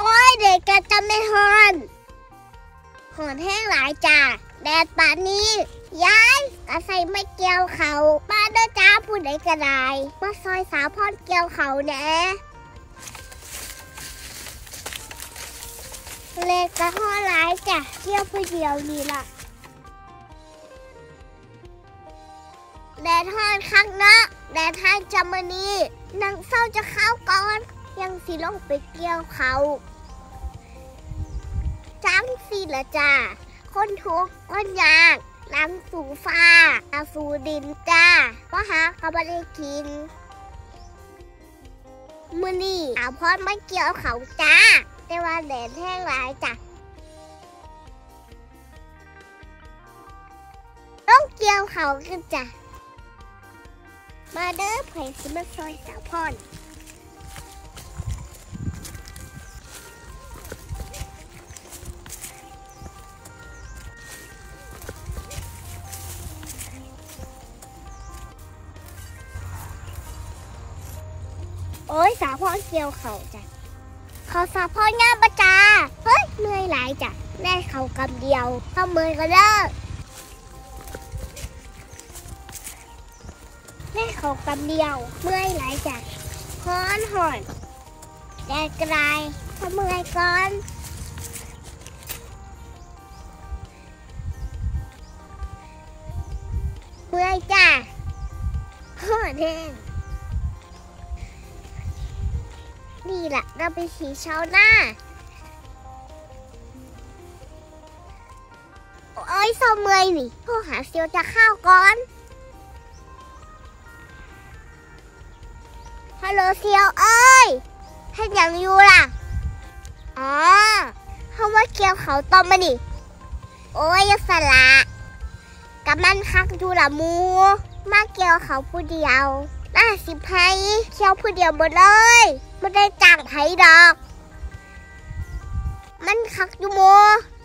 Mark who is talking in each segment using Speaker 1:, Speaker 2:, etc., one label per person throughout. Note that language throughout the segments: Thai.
Speaker 1: โอ้ยเด็กแกจะไม่ฮอนหอนแห้งหลายจ้าแดดป่านนี้ยายอาศัยไม่เกี่ยวเขามาเด้อจ้าผู้ใดก็ได้มาซอยสาวพอนเกี่ยวเขาแน่เล็กกระห้อหลายจ้ะเกี่ยวผู้เดียวนี่ล่ะแดดฮอนข้างเนาะแดดทางจามานีนางเศร้าจะเข้าก่อน ยังสิลงไปเกี่ยวเขาจังสิละจ้าคนทุกข์คนยากหลังสู่ฟ้าอาสู่ดินจ้าว่าหาก็ไม่ได้กินมือนี่อาพอดไม่เกี่ยวเขาจ้า แต่ว่าแดดแห้งหลายจ้ะต้องเกี่ยวเขากันจ้ะมาเด้อเผยสิมาซอยสาวพร โอ้ยสาวพ่อเกี่ยวเขาจ้ะเขาสาวพ่องาประจาเฮ้ยเหนื่อยหลายจ้ะแม่เขากำเดียวเข้ามือกันเด้อแม่เขากำเดียวเมื่อยหลายจ้ะฮ้อนหอนแดดกระไรเข้ามือก่อนเมื่อยจ้ะฮ้อนแห้ง นี่แหละเราไปขี่เช้าหน้าโอ้ยเศร้าเมอยนี่โทรหาเซียวจะข้าวก่อนฮัลโหลเซียวเอ้ยให้ยังอยู่ล่ะ อ๋อเขาว่าเกี่ยวเขาต้มมาดิโอ้ยสละกับมันคักอยู่ละมู มาเกี่ยวเขาผู้เดียว น่าสิไพเคี่ยวผู้เดียวหมดเลยไม่ได้จ้างไผดอก มันคักอยู่โม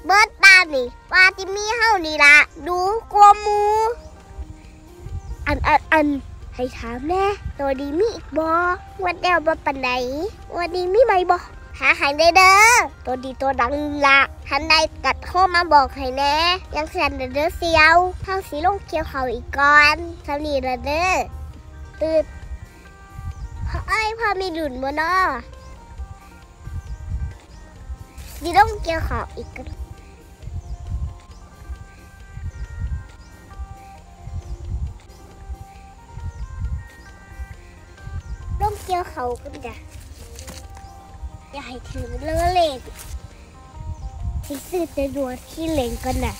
Speaker 1: เบิร์ดบ้านนี่ว่าที่มีเฮานี่ละดูกลัวมู อันอันอันให้ถามแน่ตัวดีมีอีกบอวันเดียวบ่ปันไหนวันดีมีไหมบอหาหายได้เด้อ ตัวดีตัวดังละทันใดกัดโทรมาบอกให้แน่ยังเสียนเด้อเสียวเท่าสีลงเกี่ยวเขาอีกก่อนสำนีเด้อ ตื่นพ่อไอ้พ่อมีหลุนบนนอดีต้องเกี่ยวขอบอีกกันต้องเกี่ยวเขากันจ้ะอย่าให้ถือเลือเล็กที่ซื้อจะดูที่เลงกันน่ะ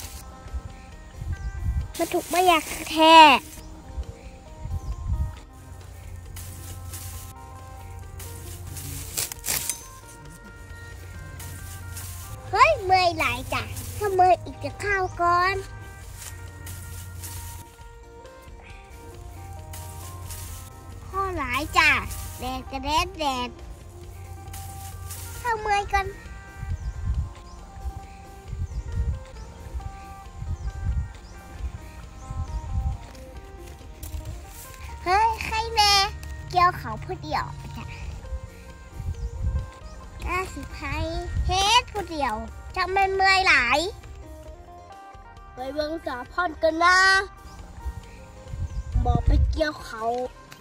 Speaker 1: มันถูกไม่อยากแท้ หลายจ้ะถ้าเมื่อยอีกจะข้าวก่อนข้อหลายจ้ะแดดกระแดดแดดถ้าเมื่อกันเฮ้ยใครแน่เกี่ยวเขาผู้เดียวจ้ะน่าสิไพเฮ็ดผู้เดียว จะไม่เมื่อยหลายไปเบิ่งสาพอนกันนะบอกไปเกี่ยวเขา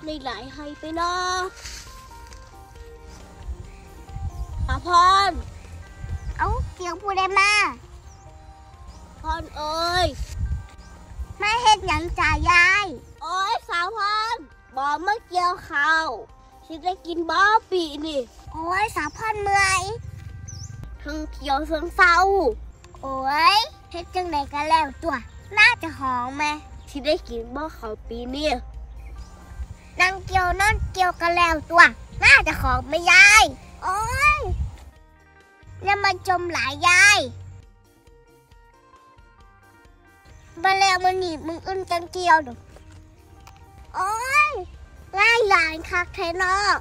Speaker 1: ในหลายให้ไปเนาะสาพอนเอาเสียงผู้ใดมาพอนเอ้ยไม่เฮ็ดหยังจ่ายายโอ้ยสาวพอนบอกมาเกี่ยวเขาฉันได้กินบ้าปีนี่ โอ้ยสาวพันเมื่อย ทั้งเขียวทั้งเศร้าโอ้ยเฮ็ดจังไดก็แล้วตัว น่าจะหอมไหมที่ได้กินบ่เขาปีนี้นั่งเกียวนั่นเกียวกันแล้วตัว น่าจะหอมไม่ยายโอ้ยแล้วมันจมหลายยายมาแล้วมันหนีบมึงอึ้นจังเกียวดูโอ้ยง่ายหลายคักแท้นอะ